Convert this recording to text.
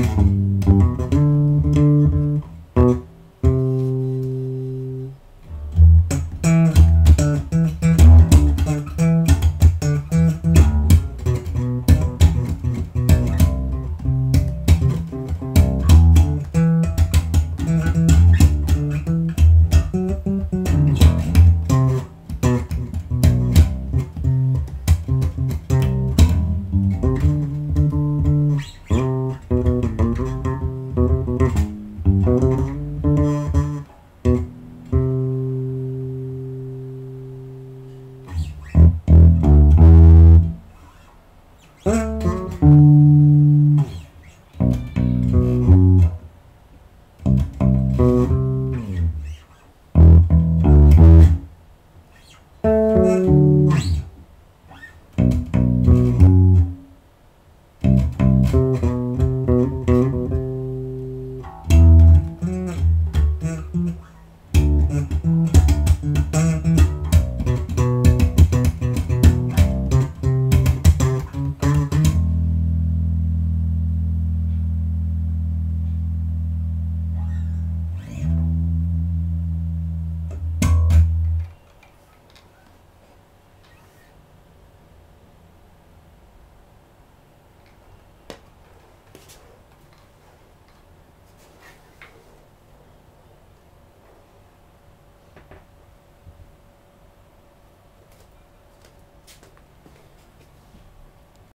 you Mm-hmm.